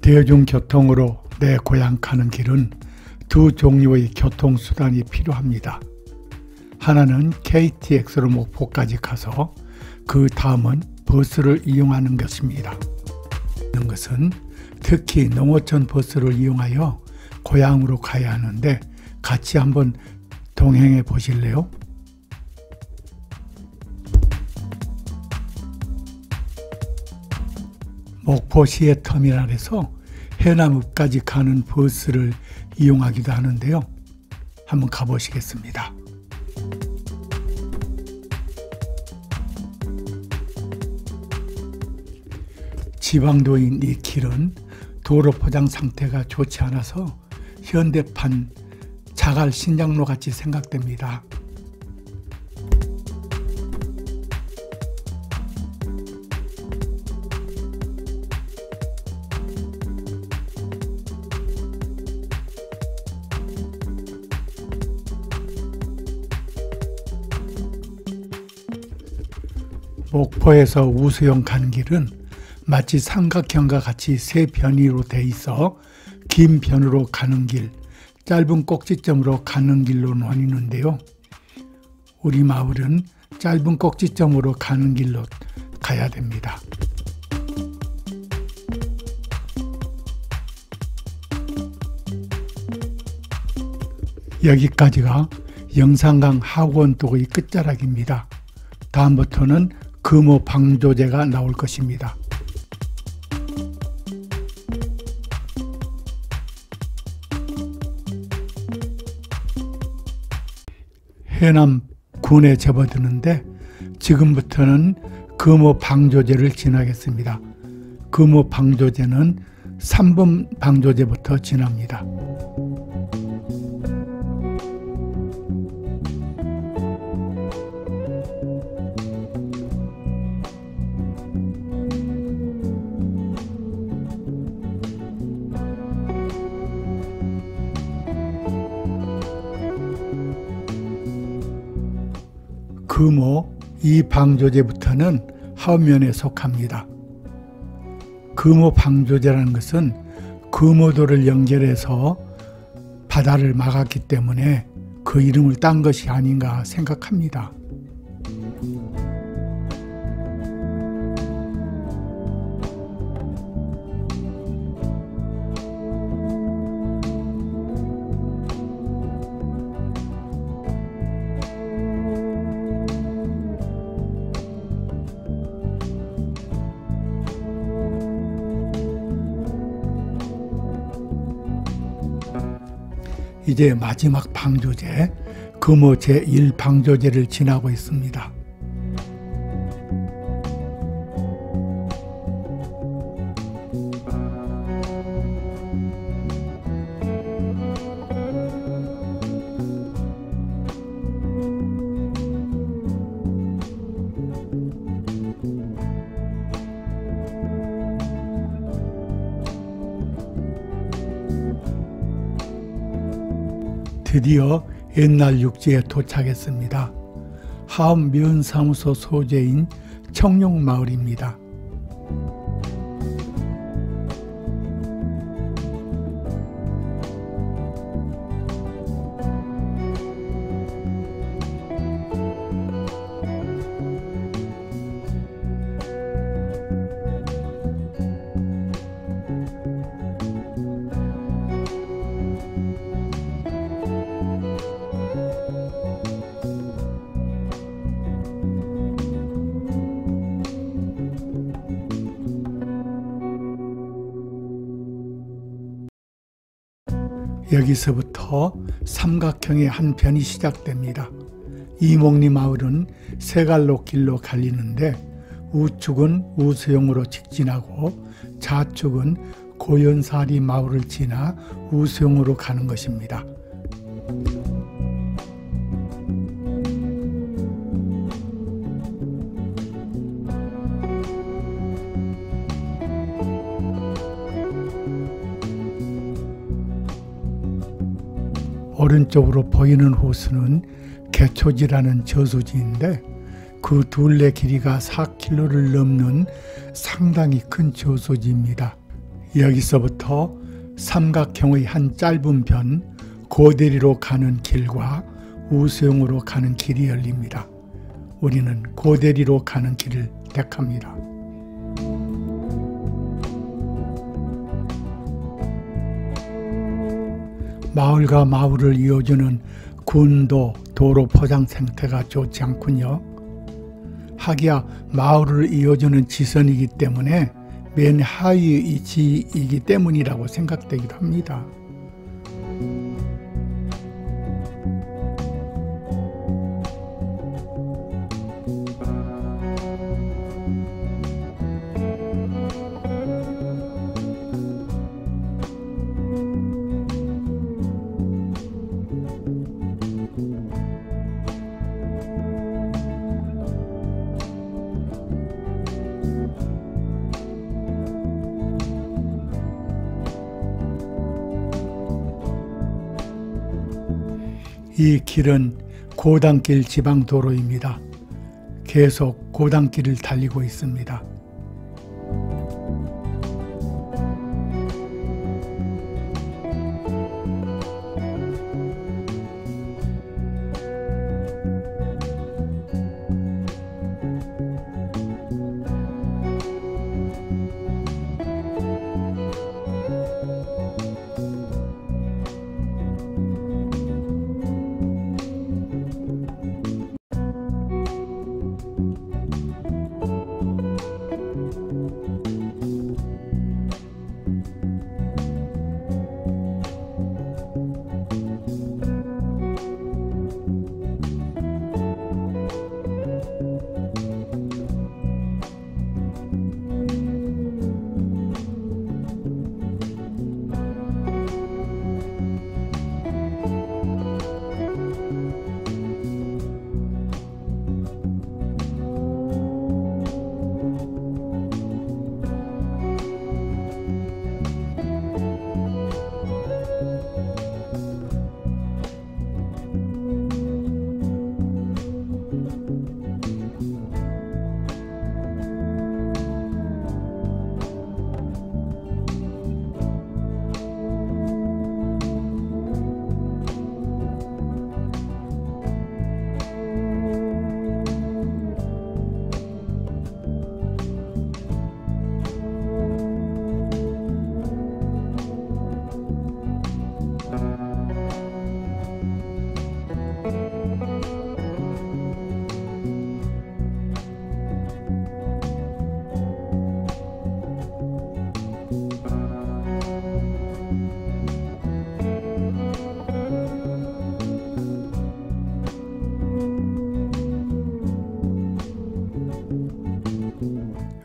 대중교통으로 내 고향 가는 길은 두 종류의 교통수단이 필요합니다. 하나는 KTX로 목포까지 가서 그 다음은 버스를 이용하는 것입니다. 이런 것은 특히 농어촌 버스를 이용하여 고향으로 가야 하는데 같이 한번 동행해 보실래요? 목포시의 터미널에서 해남읍까지 가는 버스를 이용하기도 하는데요. 한번 가보시겠습니다. 지방도인 이 길은 도로 포장 상태가 좋지 않아서 현대판 자갈 신장로 같이 생각됩니다. 목포에서 우수영 가는 길은 마치 삼각형과 같이 세 변이로 돼 있어 긴 변으로 가는 길, 짧은 꼭지점으로 가는 길로 나뉘는데요. 우리 마을은 짧은 꼭지점으로 가는 길로 가야 됩니다. 여기까지가 영산강 하원도의 끝자락입니다. 다음부터는 금호 방조제가 나올 것입니다. 해남 군에 접어드는데 지금부터는 금호 방조제를 지나겠습니다. 금호 방조제는 3번 방조제부터 지납니다. 금호 이 방조제부터는 하면에 속합니다. 금호 방조제라는 것은 금호도를 연결해서 바다를 막았기 때문에 그 이름을 딴 것이 아닌가 생각합니다. 이제 마지막 방조제 금호 제1방조제를 지나고 있습니다. 드디어 옛날 육지에 도착했습니다. 하암 면사무소 소재인 청룡마을입니다. 여기서부터 삼각형의 한 편이 시작됩니다. 이목리 마을은 세갈로 길로 갈리는데 우측은 우수용으로 직진하고 좌측은 고연사리 마을을 지나 우수용으로 가는 것입니다. 오른쪽으로 보이는 호수는 개초지라는 저수지인데 그 둘레 길이가 4km를 넘는 상당히 큰 저수지입니다. 여기서부터 삼각형의 한 짧은 변 고대리로 가는 길과 우수용으로 가는 길이 열립니다. 우리는 고대리로 가는 길을 택합니다. 마을과 마을을 이어주는 군도 도로 포장 상태가 좋지 않군요. 하기야 마을을 이어주는 지선이기 때문에 맨 하위 위치이기 때문이라고 생각되기도 합니다. 이 길은 고단길 지방도로입니다. 계속 고단길을 달리고 있습니다.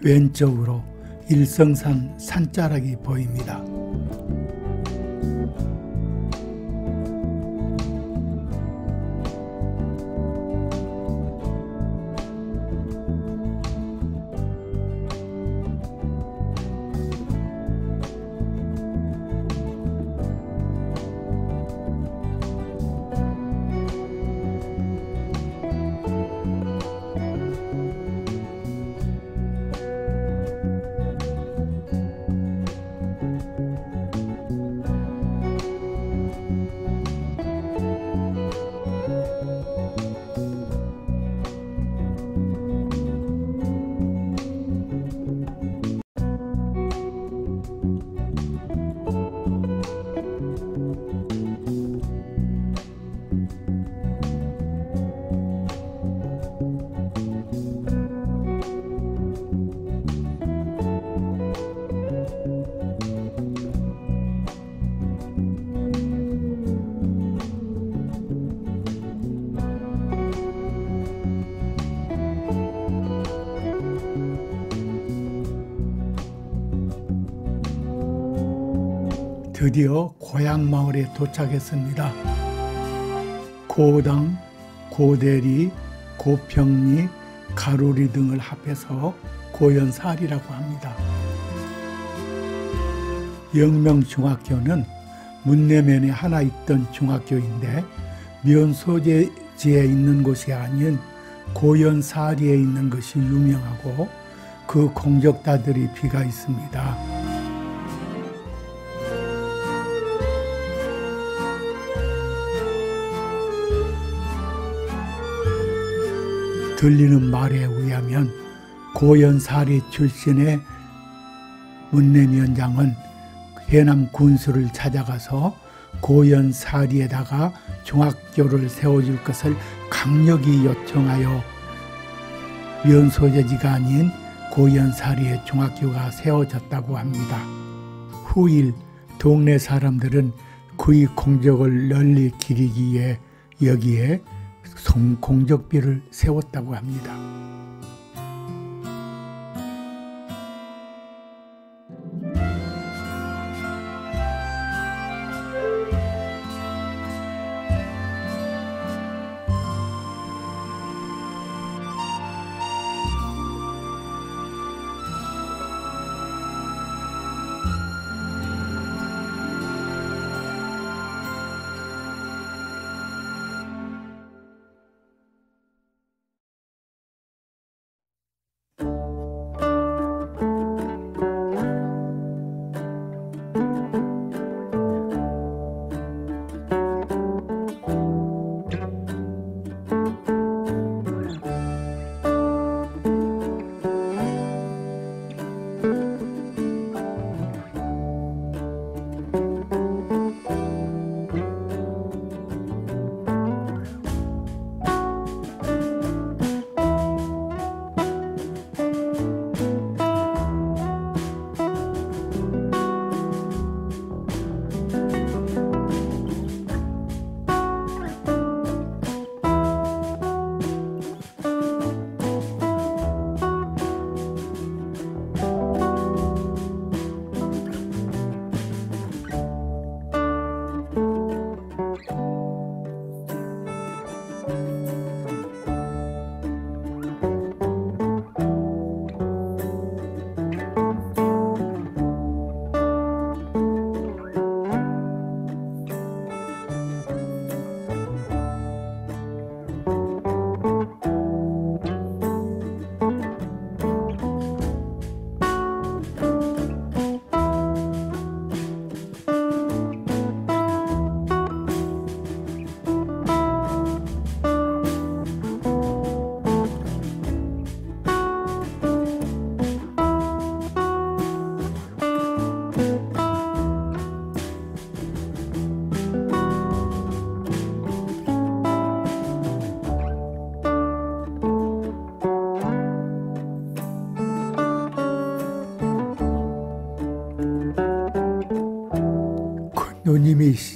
왼쪽으로 일성산 산자락이 보입니다. 드디어 고향 마을에 도착했습니다. 고당, 고대리, 고평리, 가로리 등을 합해서 고연사리라고 합니다. 영명중학교는 문내면에 하나 있던 중학교인데 면 소재지에 있는 곳이 아닌 고연사리에 있는 것이 유명하고 그 공적다들이 비가 있습니다. 들리는 말에 의하면 고연사리 출신의 문내위원장은 해남 군수를 찾아가서 고연사리에다가 중학교를 세워줄 것을 강력히 요청하여 면소재지가 아닌 고연사리에 중학교가 세워졌다고 합니다. 후일 동네 사람들은 그의 공적을 널리 기리기에 여기에 송공적비를 세웠다고 합니다.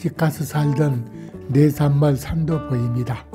시집가서 살던 내산말 산도 보입니다.